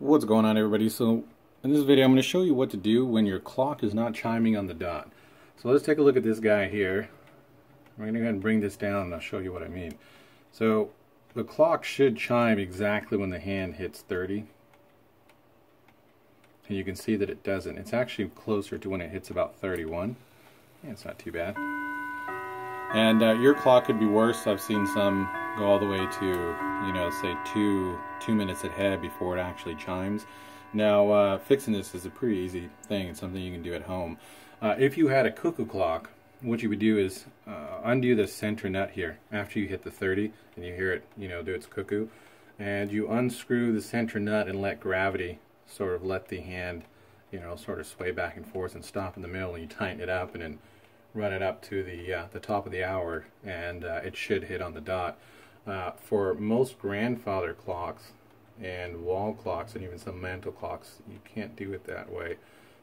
What's going on everybody? So in this video I'm going to show you what to do when your clock is not chiming on the dot. So let's take a look at this guy here. I'm going to go ahead and bring this down and I'll show you what I mean. So the clock should chime exactly when the hand hits 30. And you can see that it doesn't. It's actually closer to when it hits about 31. Yeah, it's not too bad. And uh, your clock could be worse. I've seen some go all the way to, you know, say two two minutes ahead before it actually chimes. Now, uh, fixing this is a pretty easy thing. It's something you can do at home. Uh, if you had a cuckoo clock, what you would do is uh, undo the center nut here after you hit the 30 and you hear it, you know, do its cuckoo. And you unscrew the center nut and let gravity sort of let the hand, you know, sort of sway back and forth and stop in the middle and you tighten it up and then run it up to the uh, the top of the hour and uh, it should hit on the dot. Uh, for most grandfather clocks and wall clocks and even some mantel clocks, you can't do it that way.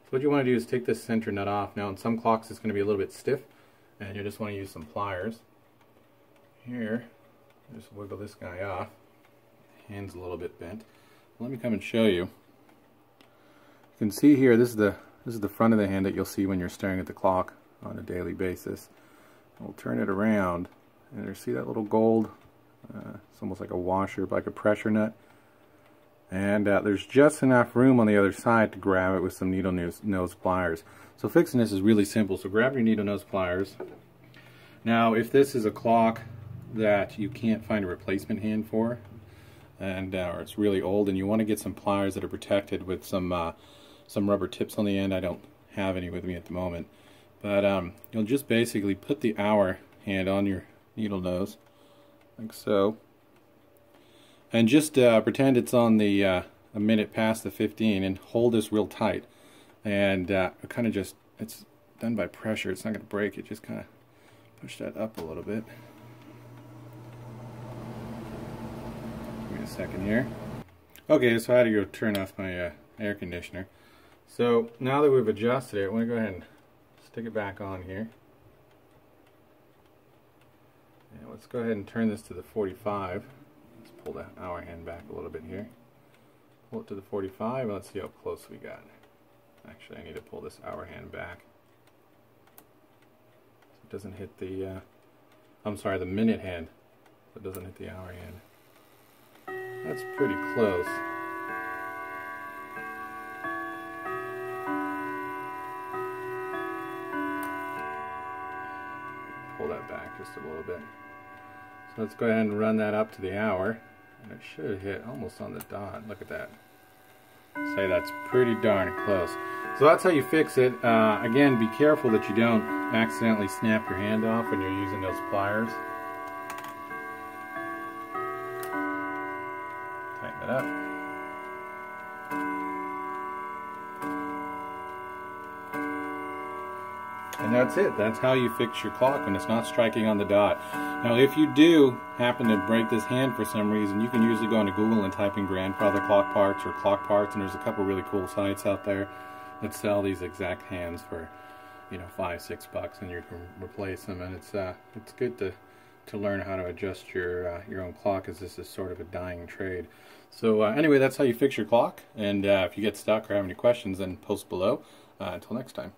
So what you want to do is take this center nut off. Now in some clocks it's going to be a little bit stiff and you just want to use some pliers. Here, just wiggle this guy off. Hand's a little bit bent. Let me come and show you. You can see here, this is the this is the front of the hand that you'll see when you're staring at the clock on a daily basis. We'll turn it around and you see that little gold almost like a washer, but like a pressure nut. And uh, there's just enough room on the other side to grab it with some needle nose, nose pliers. So fixing this is really simple. So grab your needle nose pliers. Now if this is a clock that you can't find a replacement hand for, and uh, or it's really old and you want to get some pliers that are protected with some uh, some rubber tips on the end. I don't have any with me at the moment. But um, you'll just basically put the hour hand on your needle nose like so. And just uh, pretend it's on the uh, a minute past the 15 and hold this real tight. And uh, kind of just, it's done by pressure, it's not going to break, it just kind of push that up a little bit. Give me a second here. Okay, so I had to go turn off my uh, air conditioner. So now that we've adjusted it, I want to go ahead and stick it back on here. And let's go ahead and turn this to the 45. Pull the hour hand back a little bit here. Pull it to the 45 and let's see how close we got. Actually, I need to pull this hour hand back. So it doesn't hit the, uh, I'm sorry, the minute hand. So it doesn't hit the hour hand. That's pretty close. Pull that back just a little bit. So let's go ahead and run that up to the hour. And it should hit almost on the dot. Look at that. Say that's pretty darn close. So that's how you fix it. Uh, again, be careful that you don't accidentally snap your hand off when you're using those pliers. Tighten it up. And that's it. That's how you fix your clock when it's not striking on the dot. Now if you do happen to break this hand for some reason, you can usually go into Google and type in grandfather clock parts or clock parts and there's a couple really cool sites out there that sell these exact hands for you know five six bucks and you can replace them. And it's uh it's good to to learn how to adjust your uh, your own clock as this is sort of a dying trade. So uh, anyway that's how you fix your clock. And uh, if you get stuck or have any questions then post below. Uh, until next time